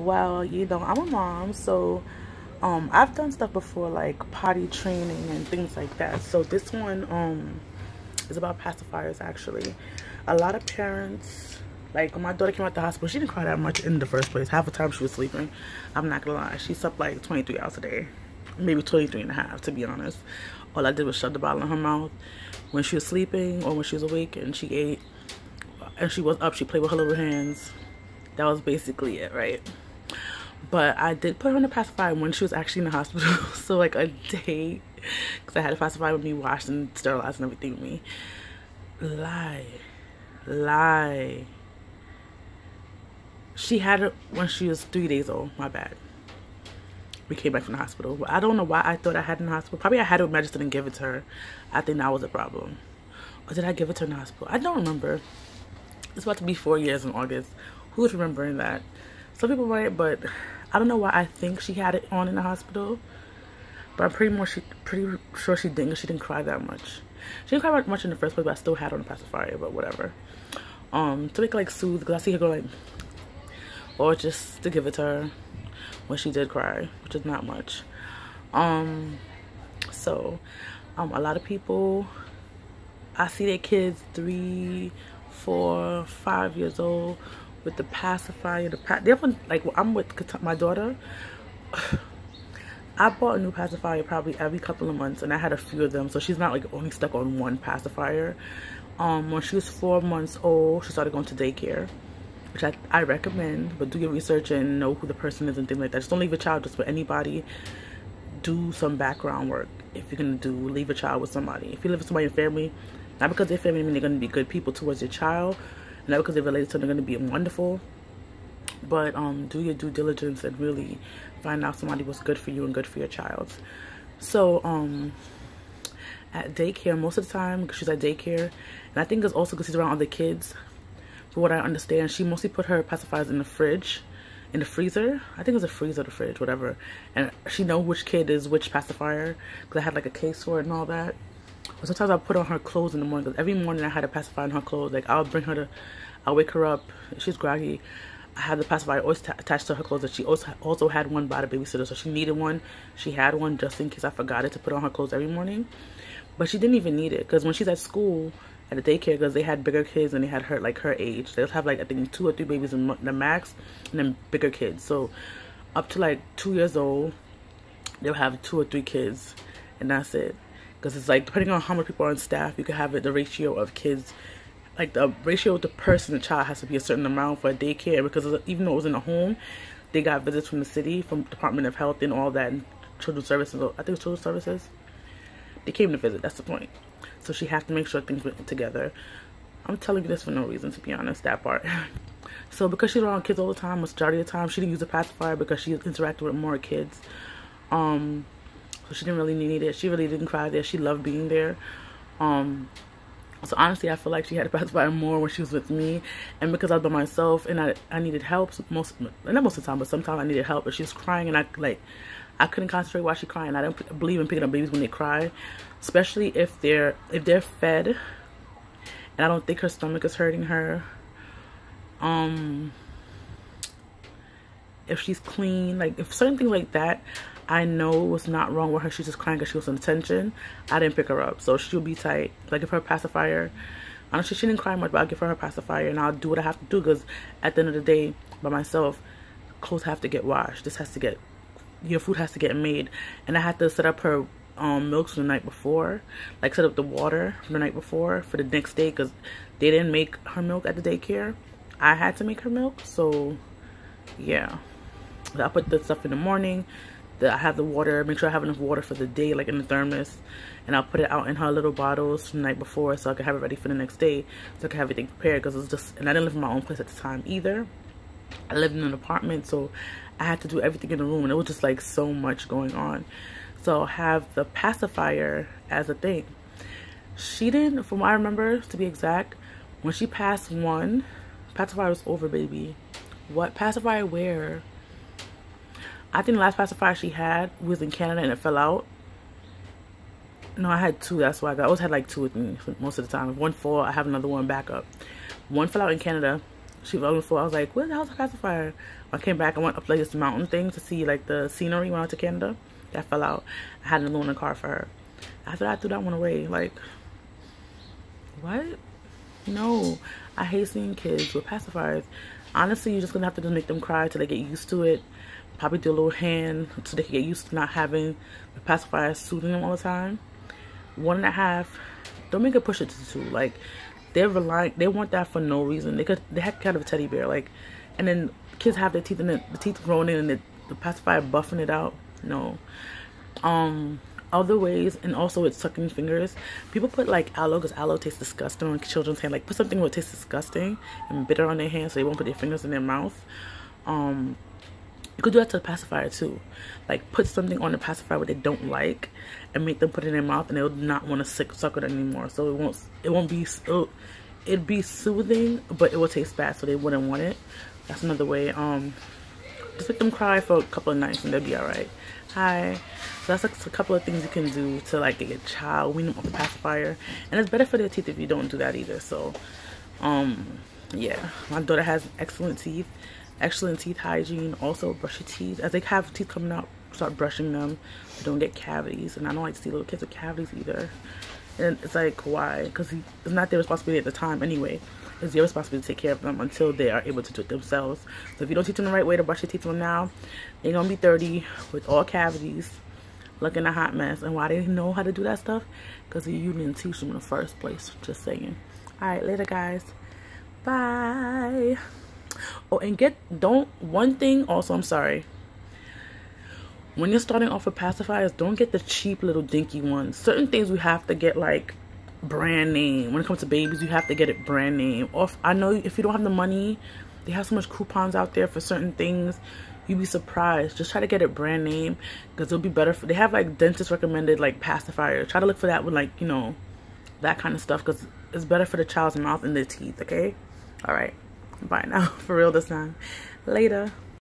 well you know i'm a mom so um i've done stuff before like potty training and things like that. So this one um is about pacifiers actually. A lot of parents like my daughter came out the hospital she didn't cry that much in the first place. Half the time she was sleeping. I'm not gonna lie she slept like 23 hours a day. Maybe 23 and a half to be honest. All i did was shove the bottle in her mouth. When she was sleeping or when she was awake and she ate and she was up she played with her little hands. That was basically it right but i did put her on the pacifier when she was actually in the hospital. So like a day because i had a pacifier with me washed and sterilized and everything with me. Lie lie. She had it when she was three days old. My bad. We came back from the hospital. I don't know why i thought i had it in the hospital. Probably i had it with medicine and give it to her. I think that was a problem. Or did i give it to her in the hospital? I don't remember. It's about to be four years in august. Who's remembering that some people might but i don't know why i think she had it on in the hospital. But i'm pretty more she pretty sure she didn't she didn't cry that much. She didn't cry that much in the first place but i still had on a pacifier but whatever. Um to make like soothe because i see her go like or just to give it to her when she did cry which is not much. Um so um a lot of people i see their kids three four five years old with the pacifier the pa they like i'm with my daughter. I bought a new pacifier probably every couple of months and I had a few of them so she's not like only stuck on one pacifier. Um when she was four months old she started going to daycare which I, I recommend but do your research and know who the person is and things like that. Just don't leave a child just with anybody. Do some background work. If you're gonna do leave a child with somebody. If you live with somebody in your family not because they're family mean they're gonna be good people towards your child not because they're related to them they're gonna be wonderful but um do your due diligence and really find out somebody was good for you and good for your child so um at daycare most of the time because she's at daycare and i think it's also because she's around other kids for what I understand, she mostly put her pacifiers in the fridge, in the freezer. I think it's a freezer, the fridge, whatever. And she know which kid is which pacifier because I had like a case for it and all that. But sometimes I put on her clothes in the morning because every morning I had a pacifier in her clothes. Like I'll bring her to, I'll wake her up. She's groggy. I had the pacifier always attached to her clothes. That she also also had one by the babysitter, so she needed one. She had one just in case I forgot it to put on her clothes every morning. But she didn't even need it because when she's at school, at the daycare because they had bigger kids and they had her like her age. They'll have like I think two or three babies in the max, and then bigger kids. So up to like two years old, they'll have two or three kids, and that's it. Because it's like depending on how many people are on staff, you can have it the ratio of kids. Like the ratio of the person and child has to be a certain amount for a daycare because even though it was in a home, they got visits from the city, from Department of Health and all that, and Children's Services. I think it's Children's Services. They came to visit. That's the point. So she has to make sure things went together. I'm telling you this for no reason, to be honest, that part. so because she's around kids all the time, majority of the time, she didn't use a pacifier because she interacted with more kids. Um, she didn't really need it. She really didn't cry there. She loved being there. Um, so honestly, I feel like she had a pacifier more when she was with me, and because I was by myself and I I needed help most not most of the time, but sometimes I needed help. But she was crying and I like I couldn't concentrate while she crying. I don't believe in picking up babies when they cry, especially if they're if they're fed. And I don't think her stomach is hurting her. Um, if she's clean, like if certain things like that, I know was not wrong with her. She's just crying because she was in attention. I didn't pick her up, so she'll be tight. Like if her pacifier. Honestly, she didn't cry much, but I'll give her her pacifier and I'll do what I have to do because at the end of the day, by myself, clothes have to get washed. This has to get your food has to get made and I had to set up her um, milks the night before like set up the water from the night before for the next day because they didn't make her milk at the daycare I had to make her milk so yeah I put the stuff in the morning that I have the water make sure I have enough water for the day like in the thermos and I'll put it out in her little bottles the night before so I can have it ready for the next day so I can have everything prepared because it's just and I didn't live in my own place at the time either I lived in an apartment so I had to do everything in the room and it was just like so much going on. So have the pacifier as a thing. She didn't, from what I remember to be exact, when she passed one, pacifier was over, baby. What pacifier where? I think the last pacifier she had was in Canada and it fell out. No, I had two. That's why I, got, I always had like two with me most of the time. If one fall, I have another one back up. One fell out in Canada she was on the floor. I was like, "What the hell's a pacifier?" I came back. I went up like this mountain thing to see like the scenery when I went to Canada. That fell out. I had another one in the car for her. After that, I threw that one away. Like, what? No, I hate seeing kids with pacifiers. Honestly, you're just gonna have to just make them cry till they get used to it. Probably do a little hand so they can get used to not having the pacifier soothing them all the time. One and a half. Don't make it push it to two. Like they're relying. They want that for no reason. They could. They have kind of a teddy bear. Like, and then kids have their teeth in the, the teeth growing in and the, the pacifier buffing it out. No. Um other ways and also with sucking fingers. People put like aloe because aloe tastes disgusting on children's hand. Like put something that tastes disgusting and bitter on their hands so they won't put their fingers in their mouth. Um you could do that to the pacifier too. Like put something on the pacifier what they don't like and make them put it in their mouth and they'll not want to suck, it anymore. So it won't it won't be it'll, it'd be soothing but it will taste bad so they wouldn't want it. That's another way. Um just make them cry for a couple of nights and they'll be all right hi. So that's like a couple of things you can do to like get your child wean them off the pacifier. And it's better for their teeth if you don't do that either. So um yeah. My daughter has excellent teeth excellent teeth hygiene also brush your teeth. As they have teeth coming out start brushing them don't get cavities. And i don't like to see little kids with cavities either. And it's like why? Because it's not their responsibility at the time anyway it's your responsibility to take care of them until they are able to do it themselves. So if you don't teach them the right way to brush your teeth from now, they're gonna be 30 with all cavities, looking a hot mess. And why they know how to do that stuff? Because you didn't teach them in the first place. Just saying. All right, later, guys. Bye. Oh, and get don't one thing. Also, I'm sorry. When you're starting off with pacifiers, don't get the cheap little dinky ones. Certain things we have to get like brand name. When it comes to babies, you have to get it brand name. Or I know if you don't have the money, they have so much coupons out there for certain things. You'd be surprised. Just try to get it brand name because it'll be better. For, they have like dentist recommended like pacifier. Try to look for that with like, you know, that kind of stuff because it's better for the child's mouth and their teeth, okay? All right. Bye now. For real this time. Later.